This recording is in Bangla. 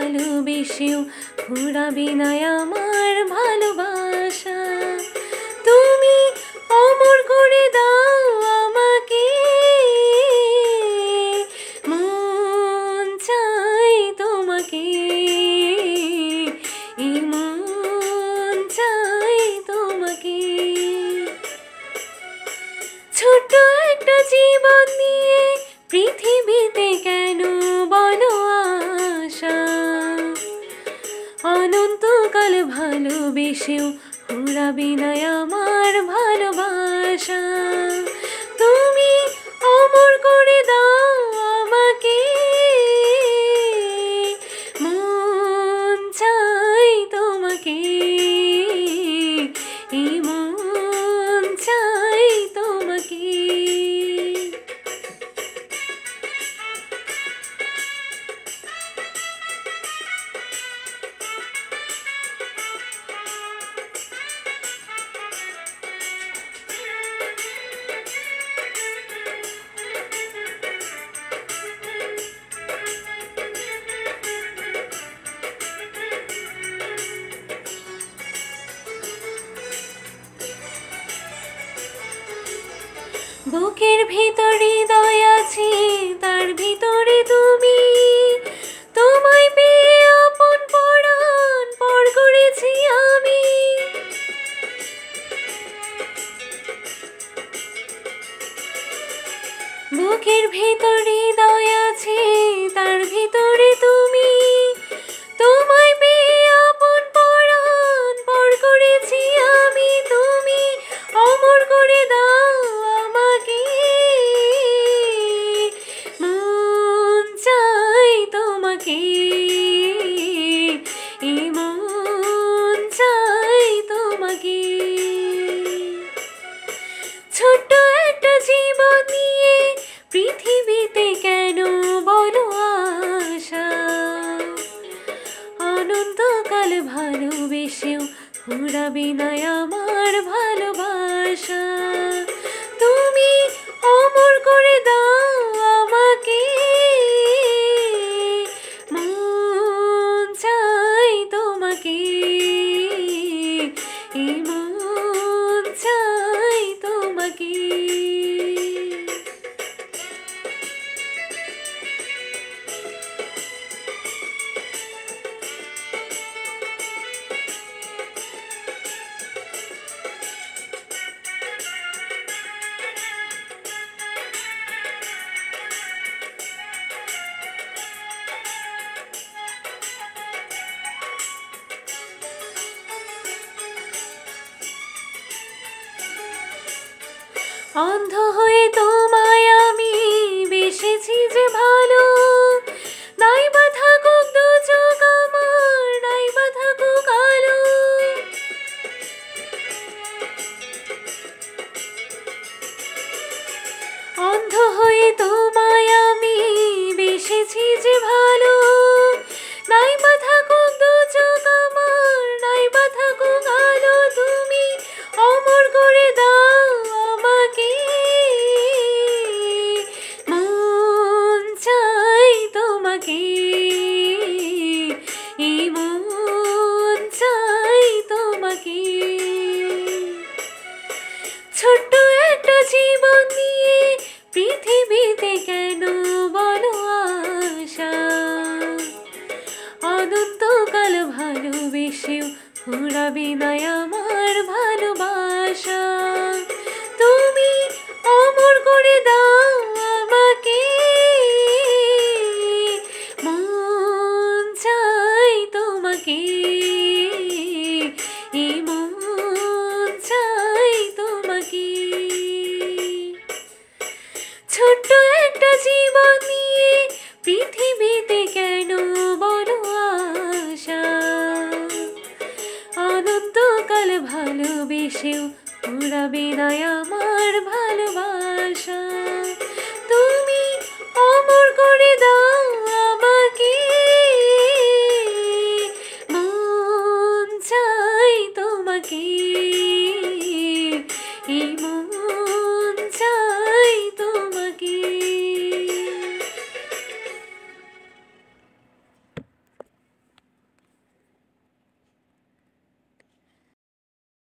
ভালোবেসেও ফুরাবে না আমার ভালোবাসা। তুমি অমর করে দাও আমাকে। মন চাই তোমাকে। মন চাই তোমাকে। ছোট্ট একটা জীবন নিয়ে পৃথিবীতে ভালোবেসেও ফুরাবে না আমার ভালোবাসা। বুকের ভিতরে হৃদয় আছে, তার ভিতরে তুমি। তোমায় পেয়ে আপন পরাণ পর করেছি আমি। বুকের ভিতরে হৃদয় আছে, তার ভিতরে তুমি। তোমায় পেয়ে আপন পরাণ পর করেছি আমি। তুমি অমর করে দাও। ফুরাবে না আমার ভালোবাসা। তুমি অমর করে দাও আমাকে। মন চাই তোমাকে। মন চাই তোমাকে। অন্ধ হয়ে তোমায় আমি বেসেছি যে ভালো। নাই বা থাকুক দু চোখ আমার নাই বা থাকুক আলো। অন্ধ হয়ে তোমায় আমি বেসেছি যে ভালো। নাই বা অনন্তকাল ভালোবেসেও ফুরাবে না আমার ভালোবাসা। তুমি অমর করে দাও অনন্তকাল ভালোবেসেও পুরাবে না আমার ভালোবাসা। তুমি অমর করে দাও